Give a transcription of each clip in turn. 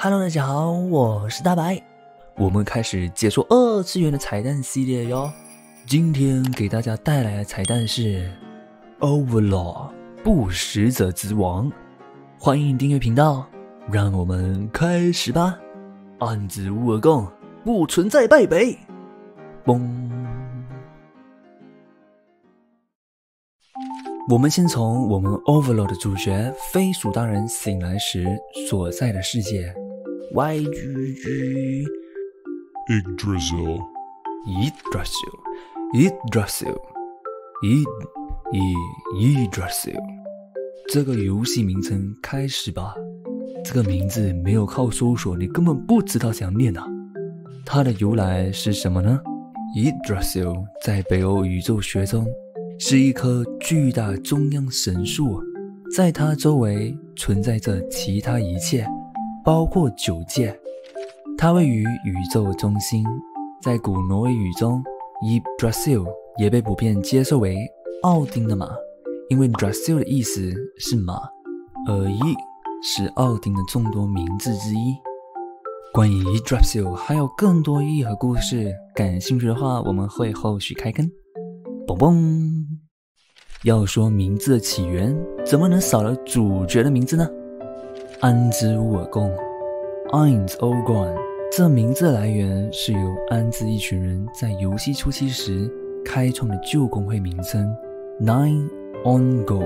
Hello，大家好，我是大白。我们开始解说二次元的彩蛋系列哟。今天给大家带来的彩蛋是 Overlord 不食者之王。欢迎订阅频道，让我们开始吧。暗之乌尔贡不存在败北。嘣！我们先从我们 Overlord 的主角飞鼠大人醒来时所在的世界 YGG Yggdrasil, Yggdrasil Yggdrasil Yd Y Yggdrasil 这个游戏名称开始吧。这个名字没有靠搜索，你根本不知道怎样念啊。它的由来是什么呢？Yggdrasil 在北欧宇宙学中是一棵巨大中央神树，在它周围存在着其他一切，包括九界。它位于宇宙中心，在古挪威语中，Idrasil 也被普遍接受为奥丁的马，因为 Drasil 的意思是马，而 Y 是奥丁的众多名字之一。关于 drasil 还有更多意义和故事，感兴趣的话，我们会后续开坑。嘣嘣！要说名字的起源，怎么能少了主角的名字呢？安之乌尔贡 （Ainz Ogorn） 这名字来源是由安兹一群人在游戏初期时开创的旧工会名称 Nine On Go，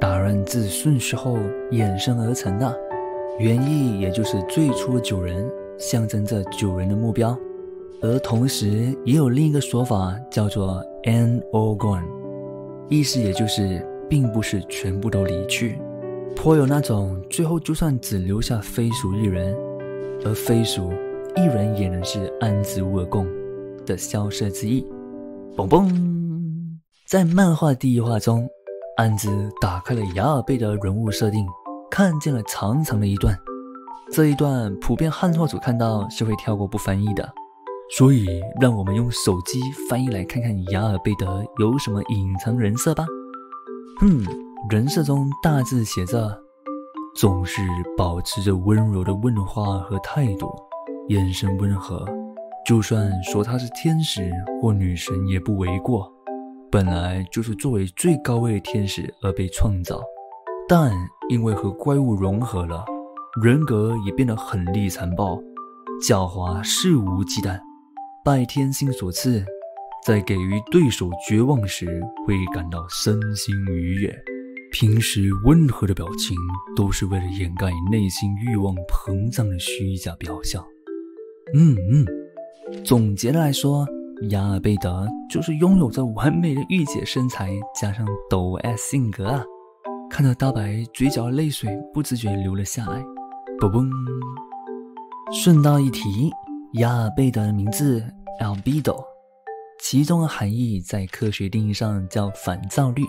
打乱字顺序后衍生而成的。原意也就是最初的九人，象征着九人的目标。而同时也有另一个说法，叫做 An All Gone，意思也就是并不是全部都离去，颇有那种最后就算只留下飞鼠一人，而飞鼠一人也能是安之乌尔贡的萧瑟之意。嘣嘣，在漫画第一话中，安子打开了雅尔贝的人物设定，看见了长长的一段，这一段普遍汉化组看到是会跳过不翻译的。所以，让我们用手机翻译来看看雅尔贝德有什么隐藏人设吧。嗯，人设中大致写着：总是保持着温柔的问话和态度，眼神温和，就算说他是天使或女神也不为过。本来就是作为最高位的天使而被创造，但因为和怪物融合了，人格也变得狠厉残暴、狡猾、肆无忌惮。拜天心所赐，在给予对手绝望时，会感到身心愉悦。平时温和的表情，都是为了掩盖内心欲望膨胀的虚假表象。嗯嗯，总结的来说，雅尔贝德就是拥有着完美的御姐身材，加上抖 S 性格啊！看到大白嘴角的泪水不自觉流了下来。嘣嘣，顺道一提。雅尔贝德的名字 Albedo，其中的含义在科学定义上叫反照率，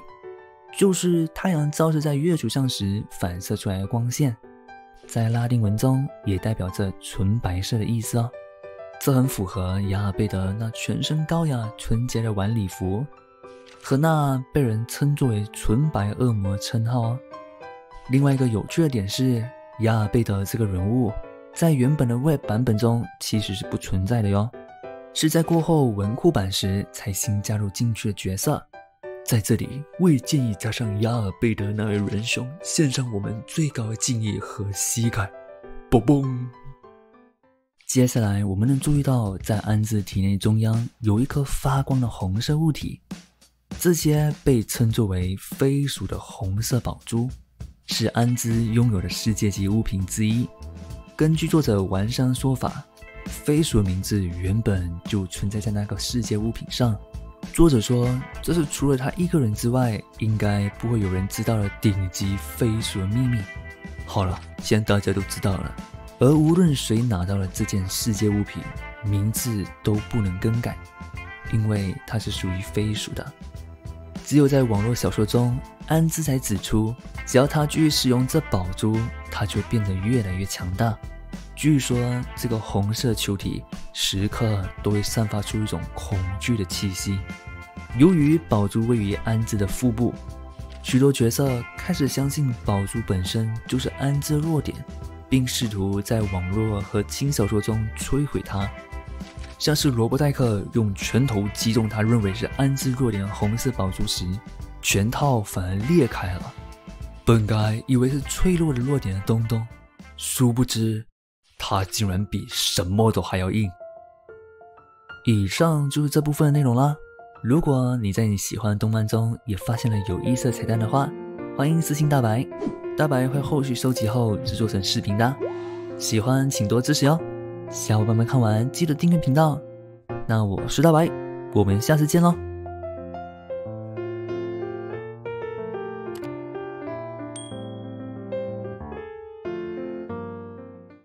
就是太阳照射在月球上时反射出来的光线，在拉丁文中也代表着纯白色的意思哦。这很符合雅尔贝德那全身高雅纯洁的晚礼服和那被人称作为纯白恶魔称号哦。另外一个有趣的点是，雅尔贝德这个人物。在原本的 Web 版本中其实是不存在的哟，是在过后文库版时才新加入进去的角色。在这里，为建议加上雅尔贝德那位仁兄献上我们最高的敬意和膝盖。嘣嘣。接下来我们能注意到，在安子体内中央有一颗发光的红色物体，这些被称作为飞鼠的红色宝珠，是安兹拥有的世界级物品之一。根据作者完善说法，飞鼠的名字原本就存在在那个世界物品上。作者说，这是除了他一个人之外，应该不会有人知道的顶级飞鼠的秘密。好了，现在大家都知道了。而无论谁拿到了这件世界物品，名字都不能更改，因为它是属于飞鼠的。只有在网络小说中，安之才指出，只要他继续使用这宝珠。他就变得越来越强大。据说这个红色球体时刻都会散发出一种恐惧的气息。由于宝珠位于安之的腹部，许多角色开始相信宝珠本身就是安之的弱点，并试图在网络和轻小说中摧毁它，像是罗伯·戴克用拳头击中他认为是安置弱点的红色宝珠时，拳套反而裂开了。本该以为是脆弱的弱点的东东，殊不知，它竟然比什么都还要硬。以上就是这部分的内容啦。如果你在你喜欢的动漫中也发现了有意思的彩蛋的话，欢迎私信大白，大白会后续收集后制作成视频的。喜欢请多支持哟。小伙伴们看完记得订阅频道。那我是大白，我们下次见喽。